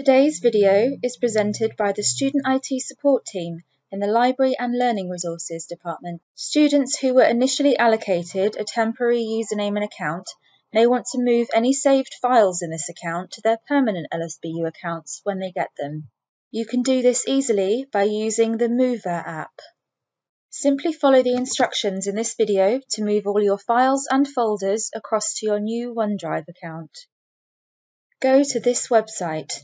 Today's video is presented by the Student IT Support Team in the Library and Learning Resources Department. Students who were initially allocated a temporary username and account may want to move any saved files in this account to their permanent LSBU accounts when they get them. You can do this easily by using the Mover app. Simply follow the instructions in this video to move all your files and folders across to your new OneDrive account. Go to this website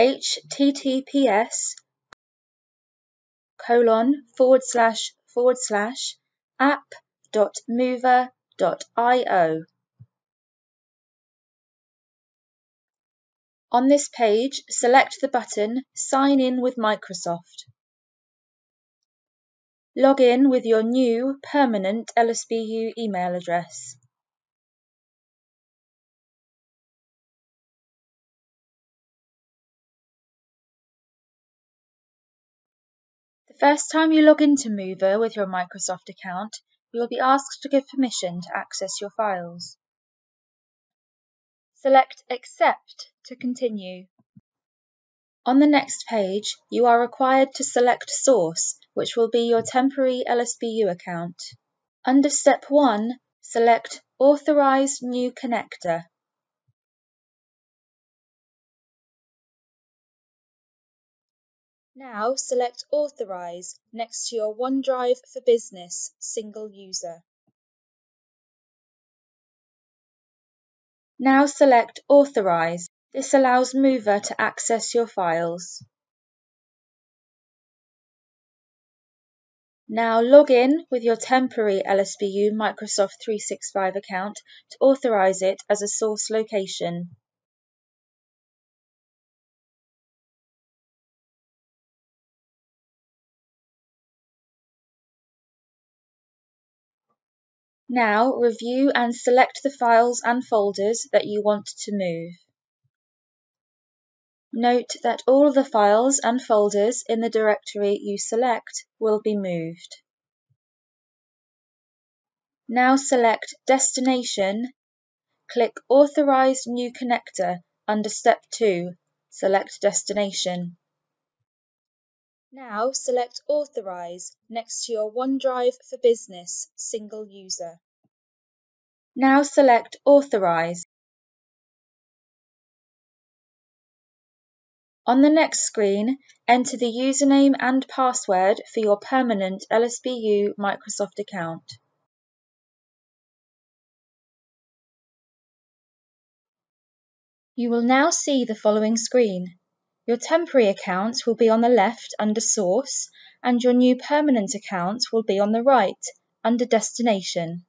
https colon forward slash forward slash app.mover.io. On this page, select the button Sign in with Microsoft. Log in with your new permanent LSBU email address. First time you log into Mover with your Microsoft account, you will be asked to give permission to access your files. Select Accept to continue. On the next page, you are required to select Source, which will be your temporary LSBU account. Under Step 1, select Authorize New Connector. Now select Authorize next to your OneDrive for Business single user. Now select Authorize. This allows Mover to access your files. Now log in with your temporary LSBU Microsoft 365 account to authorize it as a source location. Now review and select the files and folders that you want to move. Note that all the files and folders in the directory you select will be moved. Now select Destination, click Authorize New Connector under Step 2, select Destination. Now select Authorize next to your OneDrive for Business single user. Now select Authorize. On the next screen, enter the username and password for your permanent LSBU Microsoft account. You will now see the following screen. Your temporary account will be on the left under Source and your new permanent account will be on the right under Destination.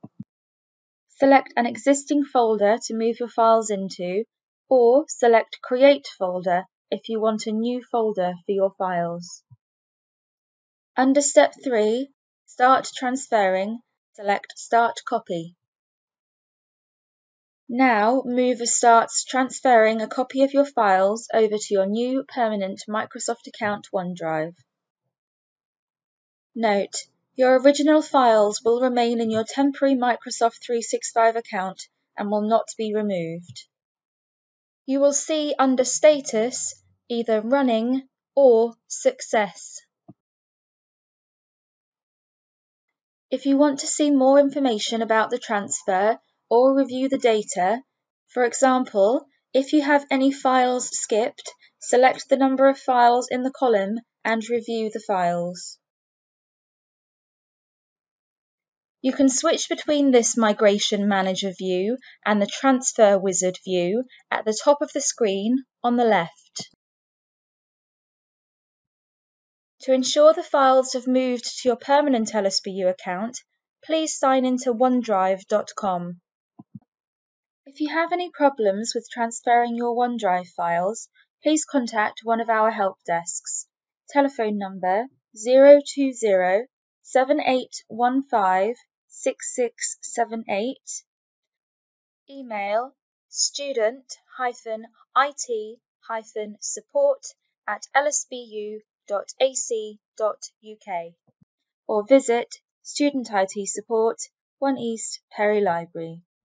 Select an existing folder to move your files into or select Create Folder if you want a new folder for your files. Under Step 3, Start Transferring, select Start Copy. Now Mover starts transferring a copy of your files over to your new permanent Microsoft account OneDrive. Note, your original files will remain in your temporary Microsoft 365 account and will not be removed. You will see under Status either Running or Success. If you want to see more information about the transfer, or review the data. For example, if you have any files skipped, select the number of files in the column and review the files. You can switch between this Migration Manager view and the Transfer Wizard view at the top of the screen on the left. To ensure the files have moved to your permanent LSBU account, please sign into onedrive.com. If you have any problems with transferring your OneDrive files, please contact one of our help desks. Telephone number 020 7815 6678. Email student it support at lsbu.ac.uk or visit Student IT Support, 1 East Perry Library.